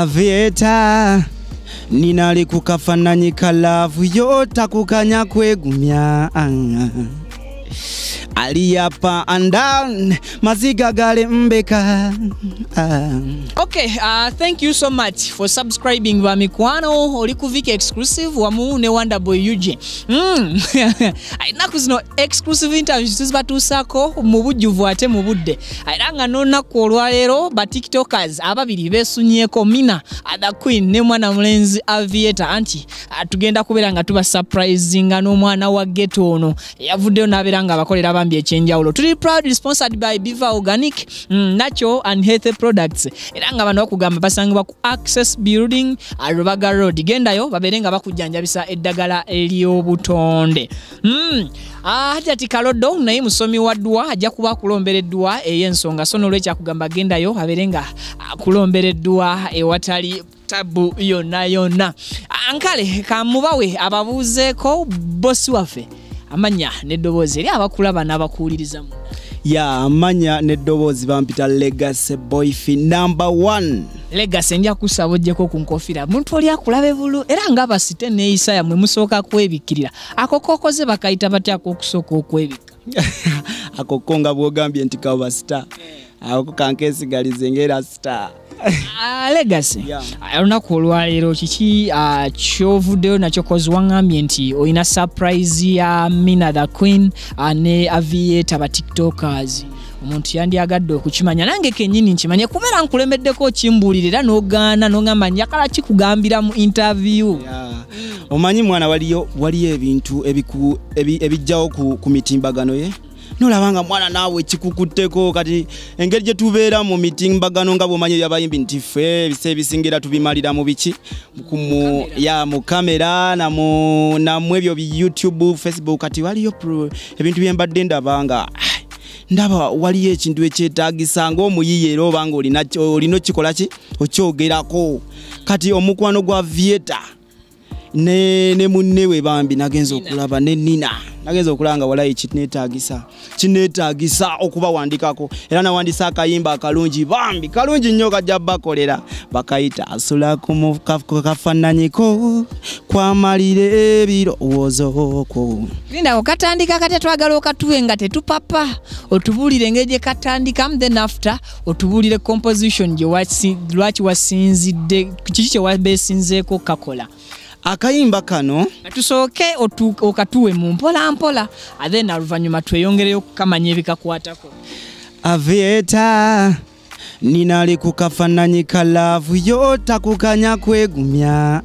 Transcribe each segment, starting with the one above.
avieta ninali kukafananyi kalavu yotakukanya kwegumya aliyapa andan maziga gale mbeka. Ah. okay uh, thank you so much for subscribing bamikwano oli ku viki exclusive wamu ne wonderboy ug mm. enaku zino exclusive interviews tuzibatuusako mu bujjuvu ate mu budde. Era nga n'olunaku olwaleero batiktokers ababiri beesunyeeko mina the queen ne mwana mulenzi avieta anti uh, tugenda kubeera nga tuba surprisinga n'omwana wa geto ono. Yavuddeyo n'abeera nga abakolera bambi ekyenjawulo tuli proudly sponsored by biva organic mm, natural and healthy products. Era nga bano bakugamba basangibwa ku access building rubaga road gendayo babeere nga bakujjanjabisa eddagala ery'obutonde. Mm. ati ati kalodo naye musomi wa ddwa ajja kuba akulombera eddwa ey'ensonga. So nolwekyakugamba gendayo abeere nga akulombera eddwa ewatali tabu yonna yonna ankale kamubawe ababuuzeeko bosi waffe amanya n'eddoboozi eri abakulaba n'abakuwuliriza mu ya amanya n'eddoboozi bampita legacy boyfi number one. Legasi nja kusaba ojjeko ku nkofira muntu oli akulaba bulu era ngaabasite neeyisa yammwe musooka kwebikkirira ako kokoze bakayita batya akokusooka okwebikka akoko nga bwogambye nti kaba star. Ako kankesigalize ngaera Ah, legasi. Ah, olunaku olwaleero kiki? Kyovuddeyo nakyo kozi waŋŋambye nti olina surprise ya mina the queen ne avieta ba tiktokers. Omuntu yandyagadde okukimanya nange kenyini nkimanye kubeera nkulembeddeko okimbuulira era n'ogaana n'oŋŋamba njagala kikugambira mu interview. Omanyi mwana waliyo waliyo ebintu ebijjawo ku, ku mitimbagano ye nolaba nga mwana naawe kikukutteko kati engeri gye tubeera mu mitimbagano nga bwomanyi yabayimbi nti ffe ebisa ebisingira tubimalira mu biki? Ya mu kamera namu ebyo bi youtube facebook kati waliyo ebintu byembadde ndaba nga ndaba waliyo ekintu ekyetagisa ngaomuyiyi era obanga olina olina okikola ki? Okyogerako. Kati omukwano gwa vieta ne, ne munnewe bambi nagenza okulaba ne nina nagenza okulaba nga walayi kinetagisa kinetagisa okubawandikako era nawandisa akayimba akalungi bambi kalungi nnyo kajja bakolera. Bakayita asula ku mu- ka- ku kafananyiko kwamalire ebirowoozo kwo linda okatandika katya twagala okatuwe nga tetupapa. Otubuulire engeri gye katandikamu then after otubuulire composition lwaki wasinzidde kiki kye wabeesinzeeko kakola akayimba kano. Nga tusooke okatuwe mu mpola mpola then oluvannyuma tweyongereyo kukamanya ebikakwatako avieta ninali kukafananyi kalavu yotakukanya kwegumya.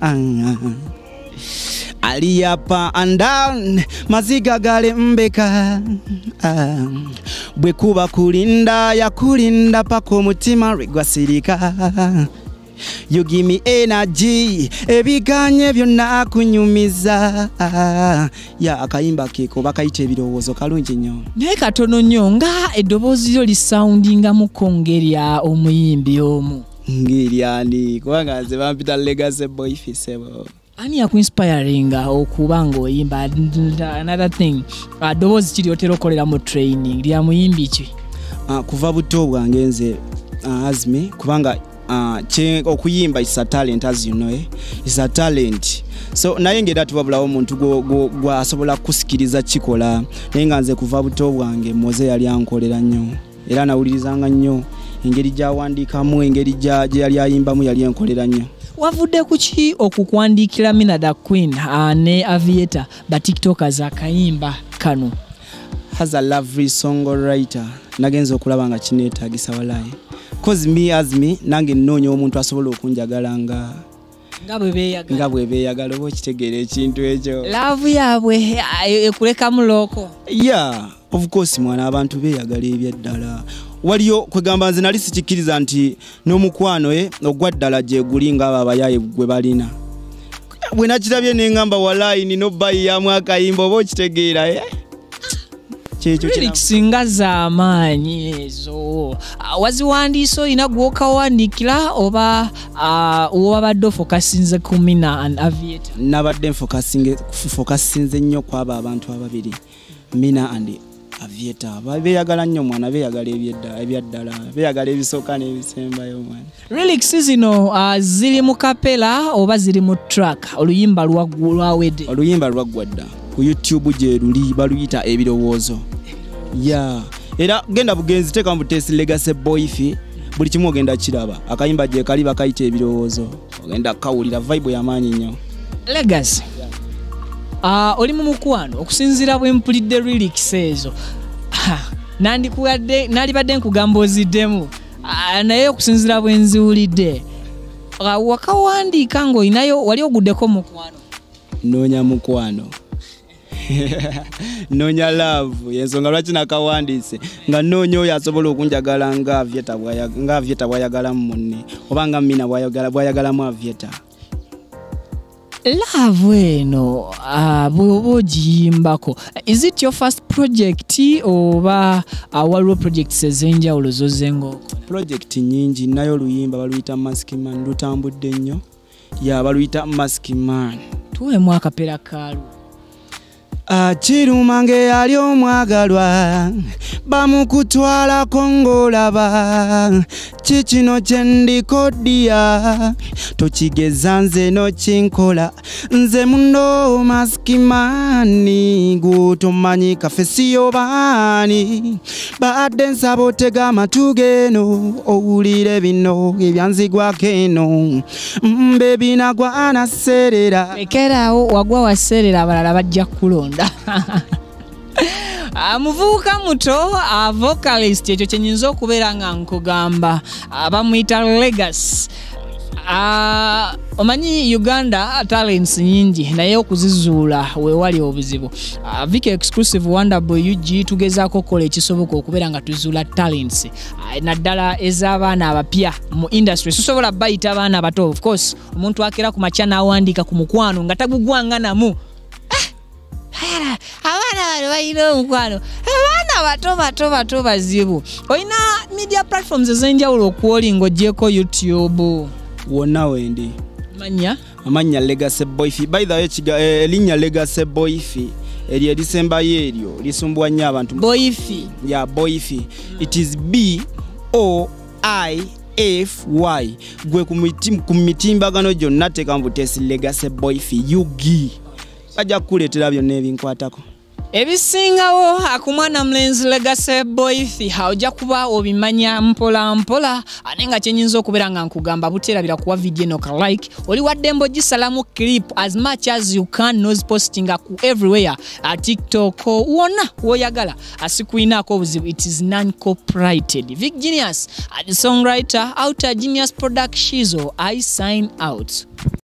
Aliyapa anda maziga gale mbeka. Ah. bwe kuba kulinda yakulinda paka omutima lwegwasirika You give me energy. Ebiganye byonna kunyumiza ya akayimba keko bakayita ebirowoozo kalungi nnyo. Naye katono nnyo nga eddoboozi lyo lisawundingamuko ng'erya omuyimbi omu. Ng'eryani kubanga nze bampita legacy boyfisebo ani yakuinspiringa okuba ng'oyimba another thing? Ah, ddoboozi kiri otera okolera mu training? Lya muyimbi ki? Uh, kuva buto bwange nze uh, azmi kubanga okuyimba is a talent as you know eh? is a talent. So naye ngera tubabulawo omuntu gwasobola kusikiriza kikola naye nga nze kuva buto bwange moze yali ankolera nnyo. Era nawulirizanga nnyo engeri gyawandiikamu engeri gye yali ayimbamu yali enkolera nnyo. Wavudde ku ki okukwandiikira mina the queen ah, ne avieta batiktokers akayimba kano? Has a lovely songwriter nagenza okulaba nga kinetagisa walayi cause me as me nange nnoonya omuntu asobola okunjagala nga nga bwe beeyagala oba okitegeera ekintu ekyo. Laavu yaabwe ekulekamu looko. Ya of course mwana abantu beeyagala ebyeddala waliyo kwegamba nze nali sikikkiriza nti n'omukwano e ogwa ddala gye guli ngaabo abayaye gwe balina. Bwe nakirabye neŋŋamba walayi nina obbayiyamu akayimba oba okitegeera eh? Kyekyo kira- lyrics nga z'amaanyi ezo. Ah, waziwandiisa olina gwokawandiikira oba ah, wabadde ofokasinze ku mina and avieta nabadde nfokasinge- fokasinze nnyo kwabo abantu ababiri mina and avyeta beeyagala nnyo omwana beeyagala ebyaddala beeyagala ebisooka n'ebisembayo omwana lyrics zino ziri mu kapela oba ziri mu track oluyimba lwawedde oluyimba lwaggwa dda ku youtube gye luli baluyita ebirowoozo. Ya era genda bugenzi teeka mu test legacy boyfi buli kimu ogenda kiraba. Akayimba gye kali bakayita ebirowoozo. Ogenda kawulira vibe yamaanyi nnyo. Legacy oli mu mukwano okusinziira bwe mpulidde lyrics ezo. Nandikuwadde nalibadde nkugamba oziddemu. Naye okusinziira bwe nziwulidde wakawandiika ng'olinayo wali oguddeko mukwano. Noonya mukwano noonya love yensonga lwaki nakawandiise? Nga noonya oyo asobola okunjagala nga avyeta bw'aya- nga avyeta bwayagalamu munne oba nga mina bwayagala- bwayagalamu avyeta laavu eno ah, bw'oba ogiyimbako is it your first project oba ah, waliwo projects ez'enjawulo zozengaoko projekiti nyingi nayo oluyimba baluyita maskman lutambudde nnyo. Ya baluyita maskman tuweemu akapera kaalu akiruma ng'eyali omwagalwa bamukutwalako ng'olaba. Kikino kye ndikoddiya tokigeza nze no kinkola nze muno maskimani gutomanyi kafesiyo baani badde nsaba otega amatu geno owulire bino ebyanzigwako eno. Mbe binagwanaserera lekeraawo wagwa waseerera abalala bajja kulonda Ah, muvubuka muto ah, vocalist ekyo kyenyinza okubeera nga nkugamba. Ah, bamuyita legacy Ah, omanyi uganda talents nyingi naye okuzizuula wewali obuzibu. Ah, vika exclusive wonderboy ug tugezaako okukola ekisoboka okubeera nga tuzuula talents. Ah, naddala ez'abaana abapya mu industry tusobola bayita abaana abato of course. Omuntu akera ku makya n'awandiika ku mukwano nga tagugwanga namu bano balina omukwano abaana bato bato bato bazibu. Olina media platforms ez'enjawulo okuwoli ng'ogyeko youtube. Wonna wendi manya amannya legacy boyfi by the way eh, erinnya legacy boyfi eryo erisembayo eryo lisumbwa nnyo abantu. Boifi ya boyfi it is b o i f y. Gwe ku miti- ku mitimbagano gyonna teeka mu butesi legacy boyfi ug bajja kukuleetera byonna ebinkwatako ebisingawo akumwana mulenzi legase boifi ojja kuba obimanya mpola mpola ate nga kyenyinza okubeera nga nkugamba buteerabira kuwa vidiyo eno ka like oli waddembe ogisalamu clip as much as you can nozipostinga ku everywhere tiktok wonna woyagala asikuinaako obuzibu. It is non copyrighted vic genius the songwriter outer genius product shizo i sign out